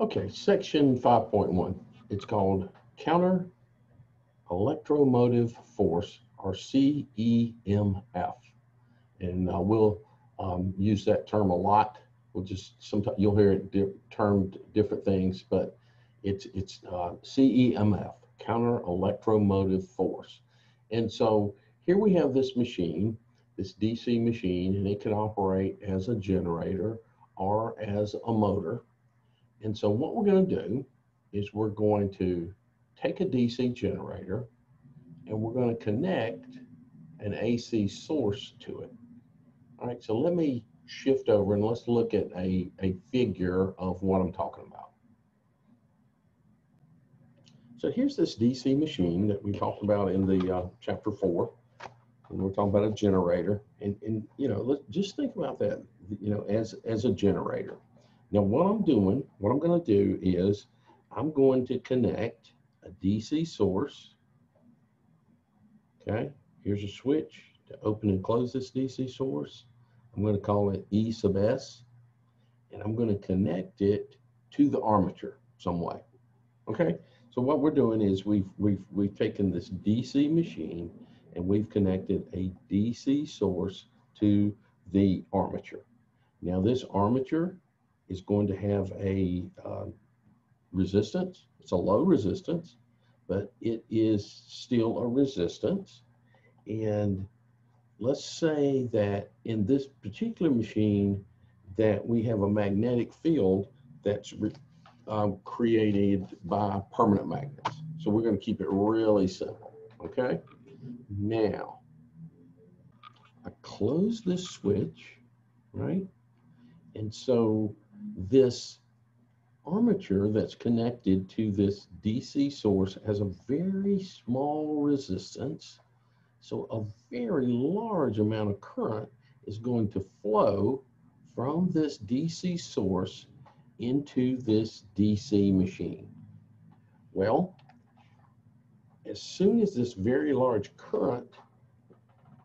Okay, section five point one, it's called counter electromotive force or CEMF. And uh, we'll um, use that term a lot. We'll just sometimes you'll hear it di- termed different things, but it's it's uh, CEMF, counter electromotive force. And so here we have this machine, this DC machine, and it can operate as a generator or as a motor. And so what we're going to do is we're going to take a DC generator and we're going to connect an AC source to it. All right, so let me shift over and let's look at a, a figure of what I'm talking about. So here's this DC machine that we talked about in the uh, chapter four. And we're talking about a generator. And, and you know, let's just think about that, you know, as, as a generator. Now, what I'm doing, what I'm going to do is I'm going to connect a DC source. Okay, here's a switch to open and close this DC source. I'm going to call it E sub S, and I'm going to connect it to the armature some way. Okay, so what we're doing is we've we've we've taken this DC machine and we've connected a DC source to the armature. Now this armature is going to have a uh, resistance. It's a low resistance, but it is still a resistance. And let's say that in this particular machine that we have a magnetic field that's um, created by permanent magnets. So we're going to keep it really simple, okay? Now, I close this switch, right? And so this armature that's connected to this DC source has a very small resistance. So a very large amount of current is going to flow from this DC source into this DC machine. Well, as soon as this very large current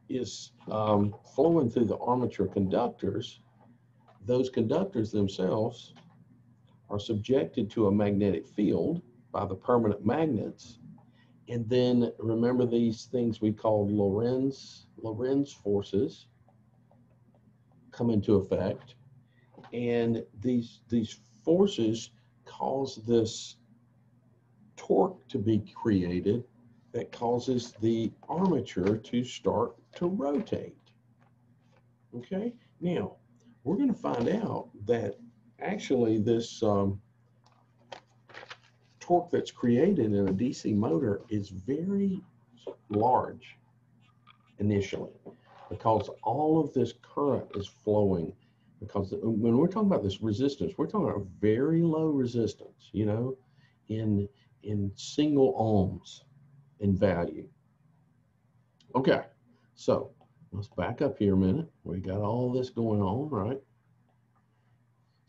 is um, flowing through the armature conductors, those conductors themselves are subjected to a magnetic field by the permanent magnets. And then remember these things we called Lorentz, Lorentz forces come into effect. And these, these forces cause this torque to be created that causes the armature to start to rotate. Okay, now we're going to find out that actually this um, torque that's created in a DC motor is very large initially because all of this current is flowing because when we're talking about this resistance we're talking about very low resistance you know in in single ohms in value. Okay so let's back up here a minute we got all this going on right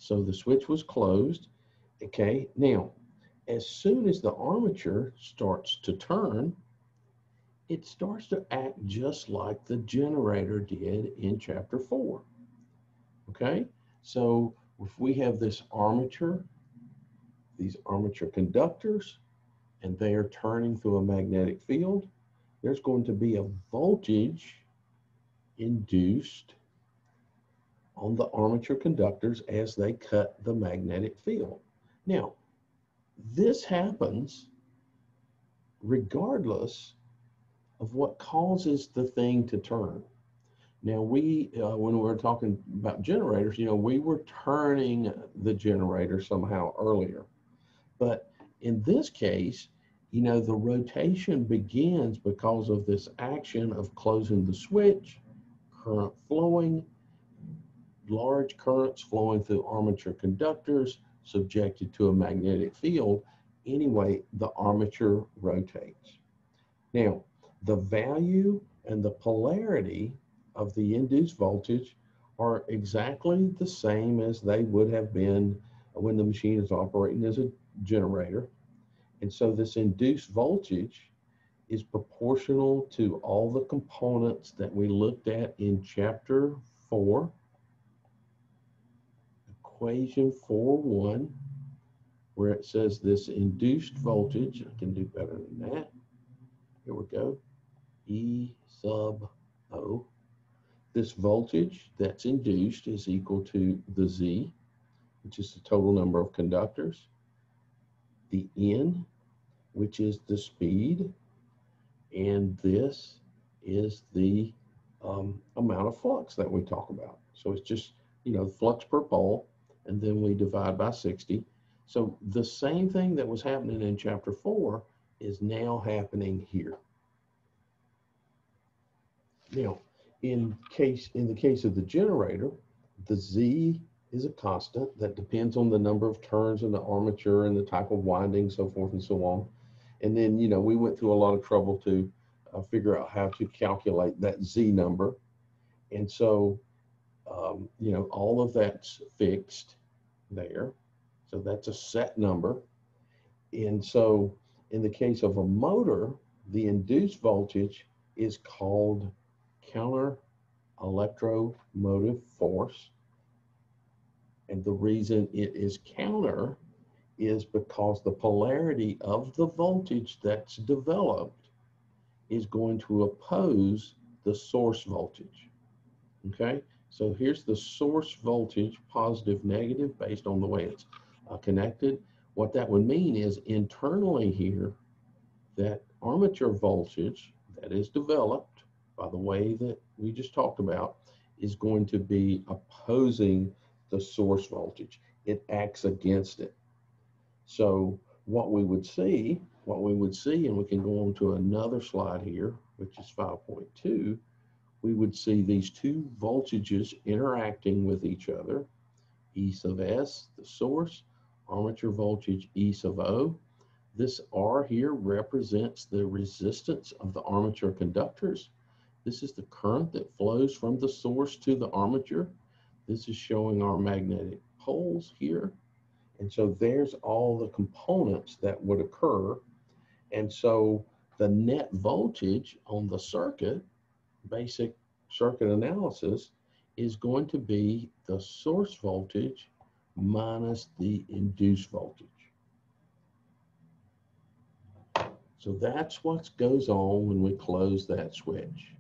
so the switch was closed. Okay, now, as soon as the armature starts to turn, it starts to act just like the generator did in chapter four. Okay, so if we have this armature, these armature conductors, and they are turning through a magnetic field, there's going to be a voltage induced on the armature conductors as they cut the magnetic field. Now, this happens regardless of what causes the thing to turn. Now, we, uh, when we were talking about generators, you know, we were turning the generator somehow earlier. But in this case, you know, the rotation begins because of this action of closing the switch, current flowing, large currents flowing through armature conductors subjected to a magnetic field, anyway, the armature rotates. Now, the value and the polarity of the induced voltage are exactly the same as they would have been when the machine is operating as a generator. And so this induced voltage is proportional to all the components that we looked at in chapter four equation 4, 1. where it says this induced voltage, I can do better than that. Here we go. E sub O. This voltage that's induced is equal to the Z, which is the total number of conductors, the N, which is the speed, and this is the um, amount of flux that we talk about. So it's just, you know, flux per pole, and then we divide by 60. So the same thing that was happening in chapter four is now happening here. Now, in case in the case of the generator, the Z is a constant that depends on the number of turns in the armature and the type of winding, so forth and so on. And then, you know, we went through a lot of trouble to uh, figure out how to calculate that Z number. And so, um, you know, all of that's fixed there. So that's a set number. And so in the case of a motor, the induced voltage is called counter electromotive force. And the reason it is counter is because the polarity of the voltage that's developed is going to oppose the source voltage. Okay, so here's the source voltage, positive, negative, based on the way it's uh, connected. What that would mean is internally here, that armature voltage that is developed by the way that we just talked about is going to be opposing the source voltage. It acts against it. So what we would see, what we would see, and we can go on to another slide here, which is 5.2, we would see these two voltages interacting with each other, E sub S, the source, armature voltage E sub O. This R here represents the resistance of the armature conductors. This is the current that flows from the source to the armature. This is showing our magnetic poles here. And so there's all the components that would occur. And so the net voltage on the circuit, basic circuit analysis, is going to be the source voltage minus the induced voltage. So that's what goes on when we close that switch.